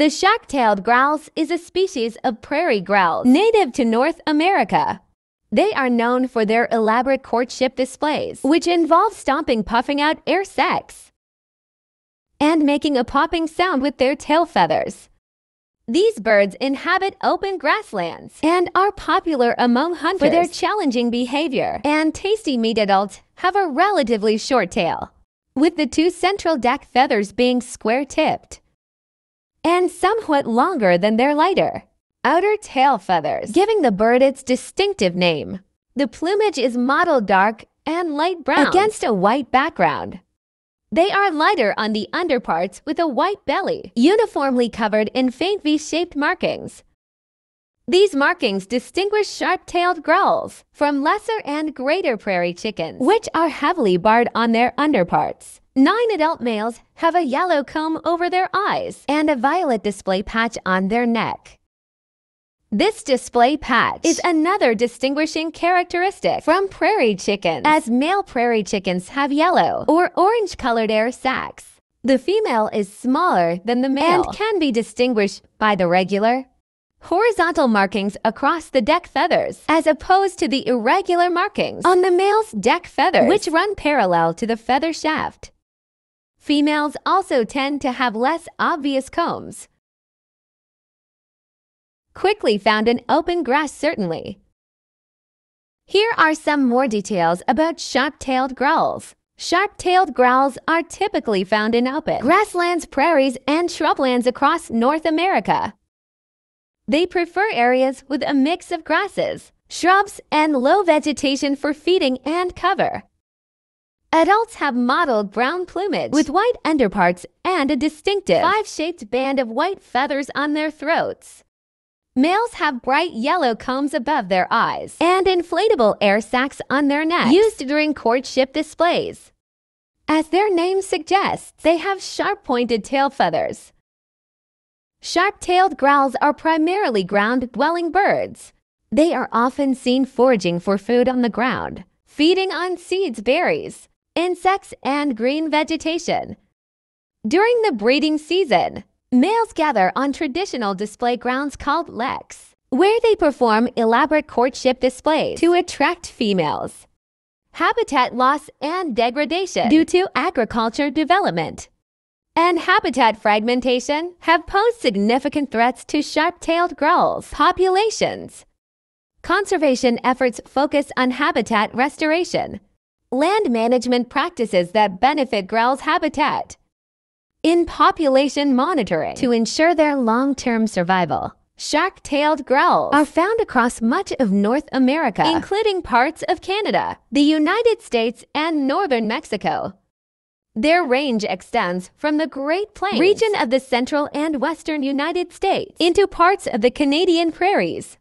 The sharp-tailed grouse is a species of prairie grouse native to North America. They are known for their elaborate courtship displays, which involve stomping puffing out air sacs and making a popping sound with their tail feathers. These birds inhabit open grasslands and are popular among hunters for their challenging behavior and tasty meat adults have a relatively short tail, with the two central deck feathers being square-tipped somewhat longer than their lighter outer tail feathers, giving the bird its distinctive name. The plumage is mottled dark and light brown against a white background. They are lighter on the underparts with a white belly, uniformly covered in faint V-shaped markings. These markings distinguish sharp-tailed grouse from lesser and greater prairie chickens, which are heavily barred on their underparts. Nine adult males have a yellow comb over their eyes and a violet display patch on their neck. This display patch is another distinguishing characteristic from prairie chickens, as male prairie chickens have yellow or orange-colored air sacs. The female is smaller than the male and can be distinguished by the regular, horizontal markings across the deck feathers, as opposed to the irregular markings on the male's deck feathers, which run parallel to the feather shaft. Females also tend to have less obvious combs, quickly found in open grass certainly. Here are some more details about sharp-tailed grouse. Sharp-tailed grouse are typically found in open grasslands, prairies, and shrublands across North America. They prefer areas with a mix of grasses, shrubs, and low vegetation for feeding and cover. Adults have mottled brown plumage with white underparts and a distinctive five-shaped band of white feathers on their throats. Males have bright yellow combs above their eyes and inflatable air sacs on their necks used during courtship displays. As their name suggests, they have sharp-pointed tail feathers. Sharp-tailed grouse are primarily ground-dwelling birds. They are often seen foraging for food on the ground, feeding on seeds, berries, insects, and green vegetation. During the breeding season, Males gather on traditional display grounds called leks, where they perform elaborate courtship displays to attract females. Habitat loss and degradation due to agriculture development and habitat fragmentation have posed significant threats to sharp-tailed grouse populations. Conservation efforts focus on habitat restoration, land management practices that benefit grouse' habitat, in population monitoring to ensure their long-term survival. Sharp-tailed grouse are found across much of North America, including parts of Canada, the United States, and northern Mexico. Their range extends from the Great Plains region of the central and western United States into parts of the Canadian prairies,